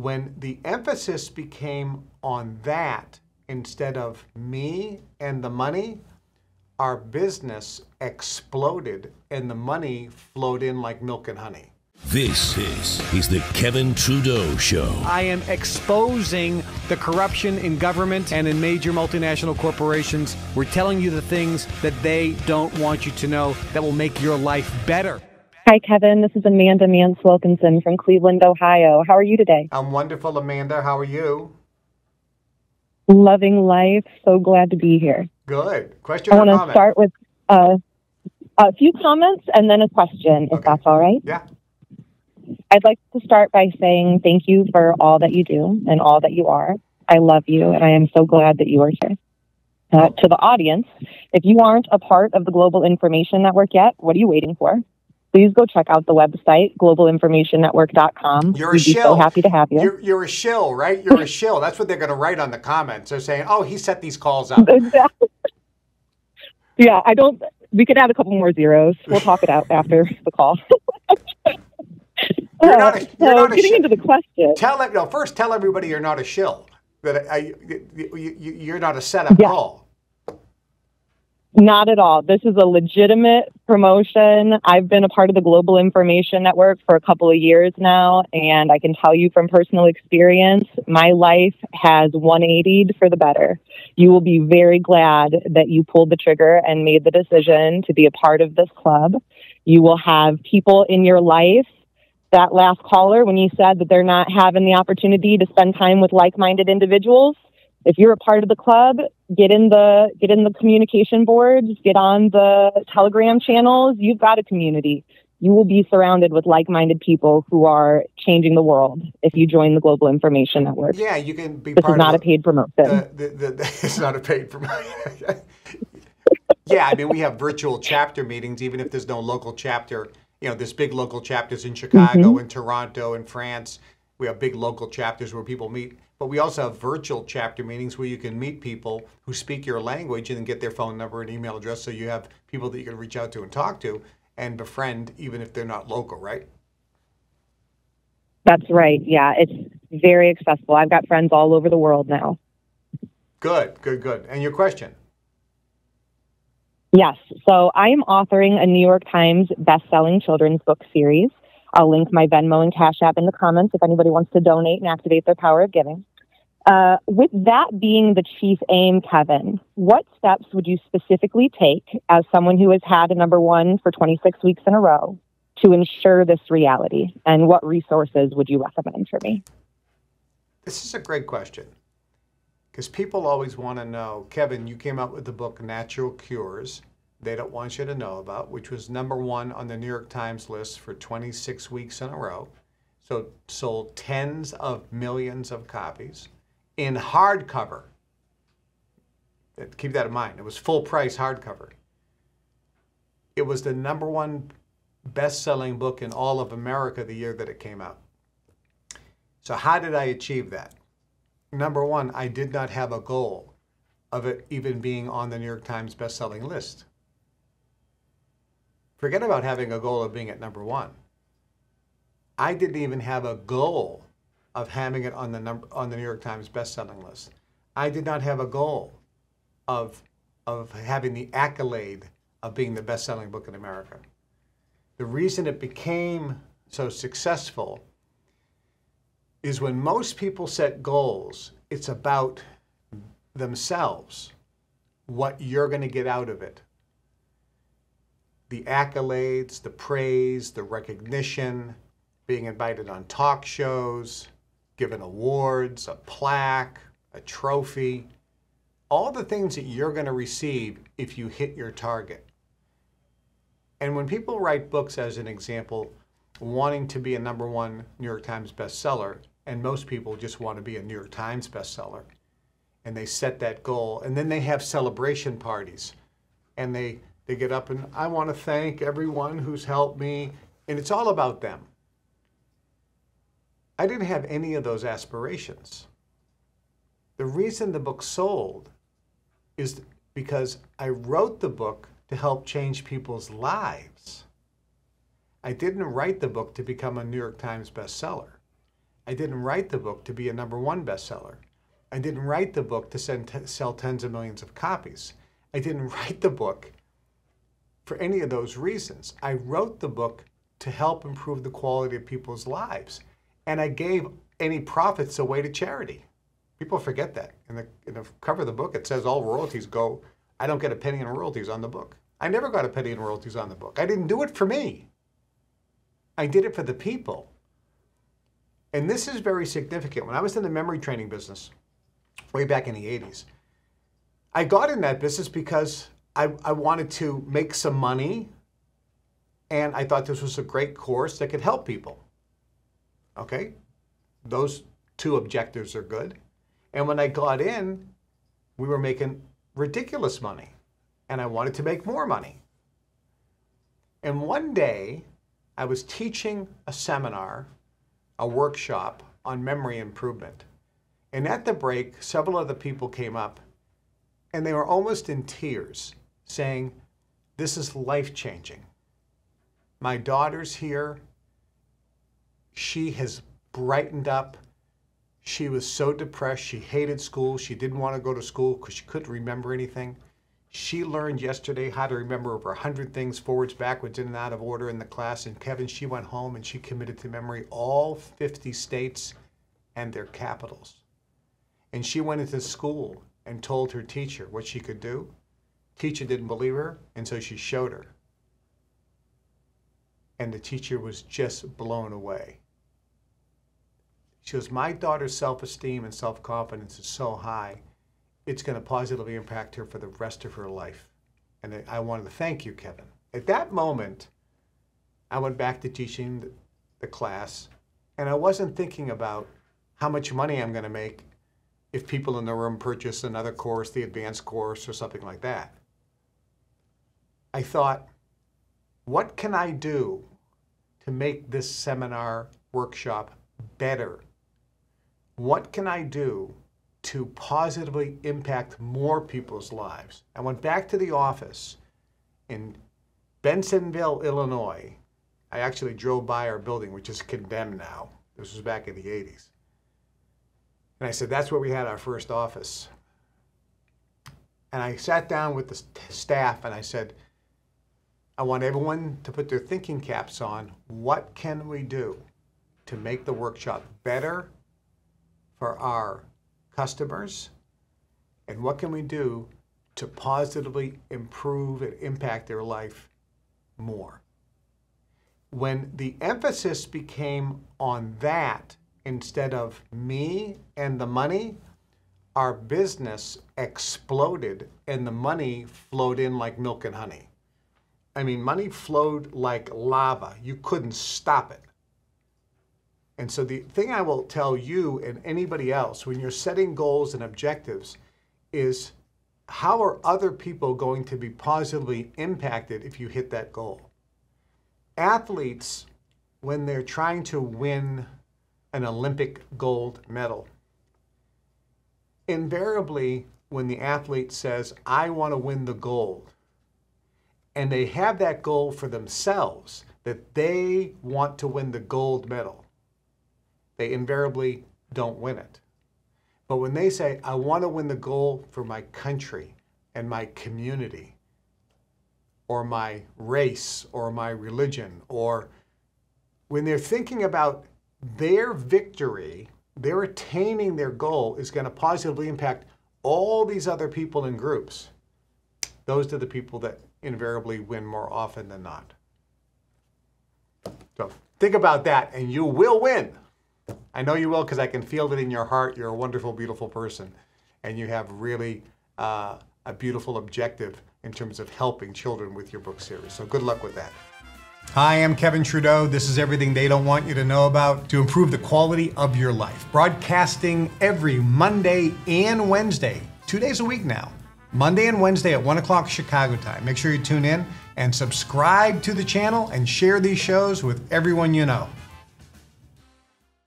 when the emphasis became on that instead of me and the money, our business exploded and the money flowed in like milk and honey. This is, is the Kevin Trudeau Show. I am exposing the corruption in government and in major multinational corporations. We're telling you the things that they don't want you to know that will make your life better. Hi, Kevin. This is Amanda Mance Wilkinson from Cleveland, Ohio. How are you today? I'm wonderful, Amanda. How are you? Loving life. So glad to be here. Good. Question I want to start with uh, a few comments and then a question, if Okay. that's all right. Yeah. I'd like to start by saying thank you for all that you do and all that you are. I love you, and I am so glad that you are here. Uh, to the audience, if you aren't a part of the Global Information Network yet, what are you waiting for? Please go check out the website, globalinformationnetwork.com. You're a We'd be so shill. happy to have you. You're, you're a shill, right? You're a shill. That's what they're going to write on the comments. They're saying, oh, he set these calls up. Exactly. Yeah, I don't. We could add a couple more zeros. We'll talk it out after the call. You're not a- Uh, you're so not getting into the question. Tell no, first tell everybody you're not a shill. That I, you, you, you're not a setup Yeah. call. Not at all. This is a legitimate promotion. I've been a part of the Global Information Network for a couple of years now, and I can tell you from personal experience, my life has 180'd for the better. You will be very glad that you pulled the trigger and made the decision to be a part of this club. You will have people in your life. That last caller, when you said that they're not having the opportunity to spend time with like-minded individuals, if you're a part of the club, get in the get in the communication boards, get on the Telegram channels. You've got a community. You will be surrounded with like-minded people who are changing the world if you join the Global Information Network. Yeah, you can be This part is not a of paid promotion. the, the, the, the, it's not a paid promotion. yeah, I mean, we have virtual chapter meetings, even if there's no local chapter. You know, there's big local chapters in Chicago, mm-hmm. in Toronto, in France. We have big local chapters where people meet. But we also have virtual chapter meetings where you can meet people who speak your language and then get their phone number and email address so you have people that you can reach out to and talk to and befriend, even if they're not local, right? That's right. Yeah, it's very accessible. I've got friends all over the world now. Good, good, good. And your question? Yes. So I am authoring a New York Times best-selling children's book series. I'll link my Venmo and Cash App in the comments if anybody wants to donate and activate their power of giving. Uh, with that being the chief aim, Kevin, what steps would you specifically take as someone who has had a number one for 26 weeks in a row to ensure this reality? And what resources would you recommend for me? This is a great question because people always want to know Kevin, you came out with the book Natural Cures They Don't Want You to Know About, which was number one on the New York Times list for 26 weeks in a row. So sold tens of millions of copies in hardcover. Keep that in mind. It was full price hardcover. It was the number one best selling book in all of America the year that it came out. So, how did I achieve that? Number one, I did not have a goal of it even being on the New York Times best-selling list. Forget about having a goal of being at number one. I didn't even have a goal of having it on the number on the New York Times best-selling list. I did not have a goal of of having the accolade of being the best-selling book in America. The reason it became so successful is when most people set goals, it's about themselves, what you're going to get out of it. The accolades, the praise, the recognition, being invited on talk shows, given awards, a plaque, a trophy, all the things that you're going to receive if you hit your target. And when people write books, as an example, wanting to be a number one New York Times bestseller, and most people just want to be a New York Times bestseller, and they set that goal, and then they have celebration parties, and they they get up and I want to thank everyone who's helped me, and it's all about them. I didn't have any of those aspirations. The reason the book sold is because I wrote the book to help change people's lives. I didn't write the book to become a New York Times bestseller. I didn't write the book to be a number one bestseller. I didn't write the book to send sell tens of millions of copies. I didn't write the book for any of those reasons. I wrote the book to help improve the quality of people's lives. And I gave any profits away to charity. People forget that. In the, in the cover of the book, it says all royalties go. I don't get a penny in royalties on the book. I never got a penny in royalties on the book. I didn't do it for me. I did it for the people. And this is very significant. When I was in the memory training business, way back in the 80s, I got in that business because I, I wanted to make some money and I thought this was a great course that could help people. Okay? Those two objectives are good. And when I got in, we were making ridiculous money and I wanted to make more money. And one day, I was teaching a seminar, a workshop on memory improvement. And at the break, several other people came up and they were almost in tears, saying, This is life changing. My daughter's here. She has brightened up. She was so depressed. She hated school. She didn't want to go to school because she couldn't remember anything. She learned yesterday how to remember over 100 things forwards, backwards, in and out of order in the class. And Kevin, she went home and she committed to memory all 50 states and their capitals. And she went into school and told her teacher what she could do. Teacher didn't believe her, and so she showed her. And the teacher was just blown away. She goes, My daughter's self esteem and self confidence is so high, it's going to positively impact her for the rest of her life. And I wanted to thank you, Kevin. At that moment, I went back to teaching the, the class, and I wasn't thinking about how much money I'm going to make if people in the room purchase another course, the advanced course, or something like that. I thought, what can I do to make this seminar workshop better? What can I do to positively impact more people's lives? I went back to the office in Bensenville, Illinois. I actually drove by our building, which is condemned now. This was back in the 80s. And I said, that's where we had our first office. And I sat down with the staff and I said, I want everyone to put their thinking caps on. What can we do to make the workshop better for our customers? And what can we do to positively improve and impact their life more? When the emphasis became on that, instead of me and the money, our business exploded and the money flowed in like milk and honey. I mean, money flowed like lava. You couldn't stop it. And so, the thing I will tell you and anybody else when you're setting goals and objectives is how are other people going to be positively impacted if you hit that goal? Athletes, when they're trying to win an Olympic gold medal. Invariably, when the athlete says, I want to win the gold, and they have that goal for themselves, that they want to win the gold medal, they invariably don't win it. But when they say, I want to win the gold for my country and my community, or my race, or my religion, or when they're thinking about their victory, their attaining their goal is going to positively impact all these other people and groups. Those are the people that invariably win more often than not. So think about that and you will win. I know you will because I can feel it in your heart. You're a wonderful, beautiful person and you have really uh, a beautiful objective in terms of helping children with your book series. So good luck with that. Hi, I'm Kevin Trudeau. This is everything they don't want you to know about to improve the quality of your life. Broadcasting every Monday and Wednesday, two days a week now. Monday and Wednesday at 1 o'clock Chicago time. Make sure you tune in and subscribe to the channel and share these shows with everyone you know.